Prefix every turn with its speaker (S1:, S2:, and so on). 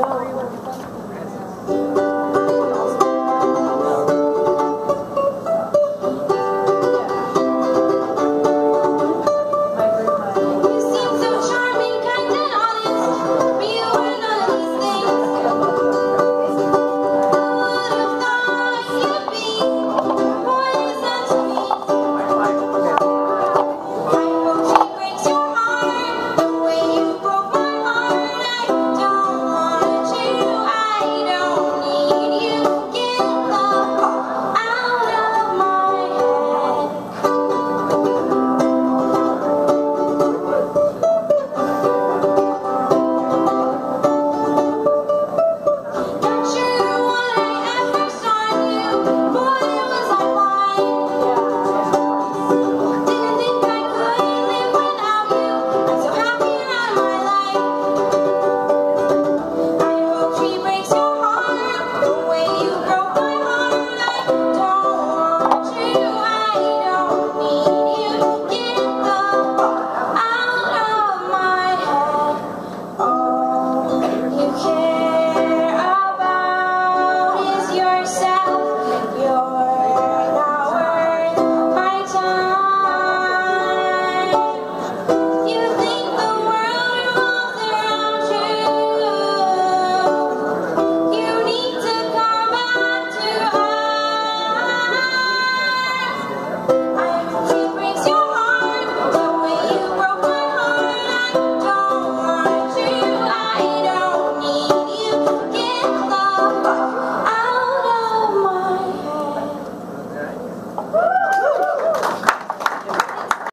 S1: よ